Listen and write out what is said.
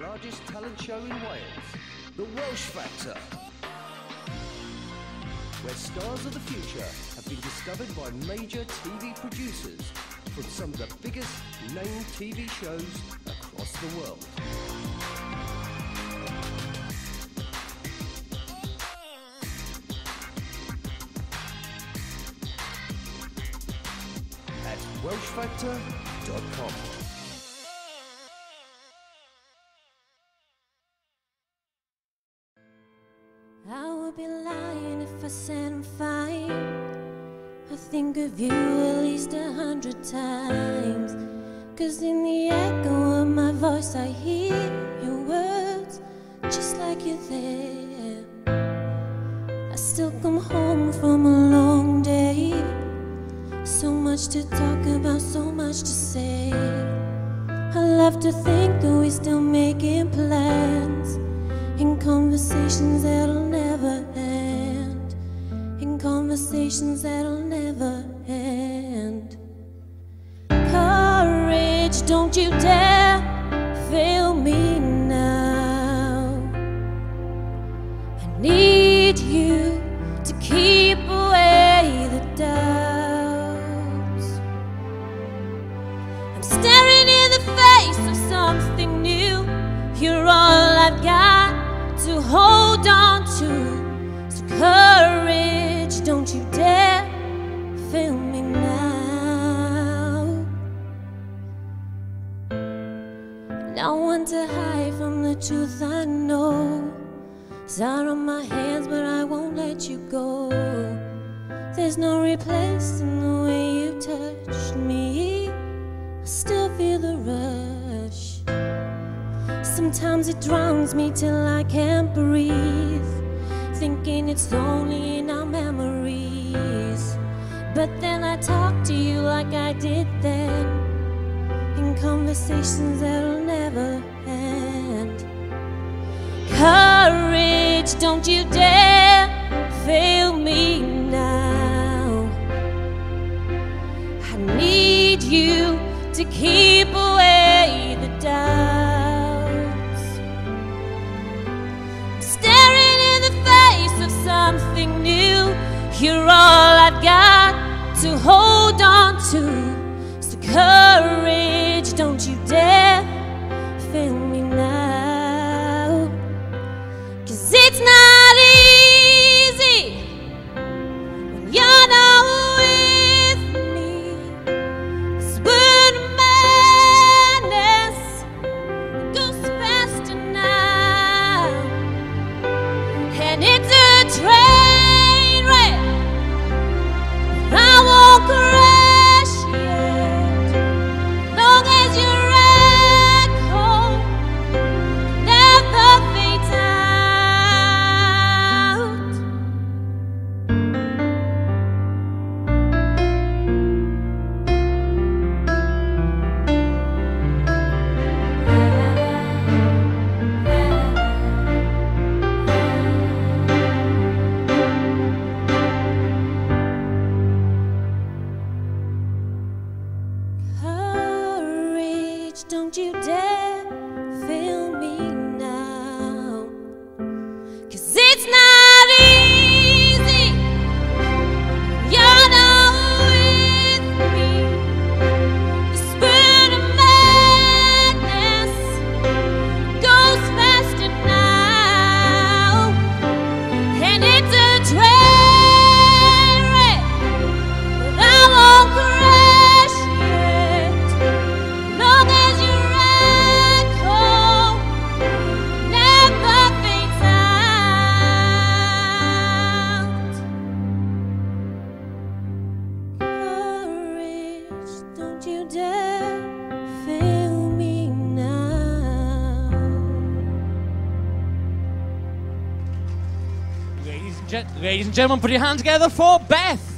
largest talent show in Wales, The Welsh Factor. Where stars of the future have been discovered by major TV producers from some of the biggest named TV shows across the world. At welshfactor.com. I would be lying if I said I'm fine. I think of you at least a hundred times. Cause in the echo of my voice, I hear your words just like you're there. I still come home from a long day. So much to talk about, so much to say. I love to think that we're still make plans conversations that'll never end. Courage, don't you dare fail me now. I need you to keep away the doubts. I'm staring in the face of something new. You're all I've got to hold on to. So courage, don't you dare fail me now. No one to hide from the truth I know. It's out on my hands, but I won't let you go. There's no replacing the way you touched me. I still feel the rush. Sometimes it drowns me till I can't breathe. Thinking it's only in our memories. But then I talk to you like I did then. In conversations that'll never end. Courage, don't you dare fail me now. I need you to keep away the doubts. I'm staring in the face of something new. You're all I've got to hold on to. Don't Ladies and, gentlemen, put your hands together for Beth.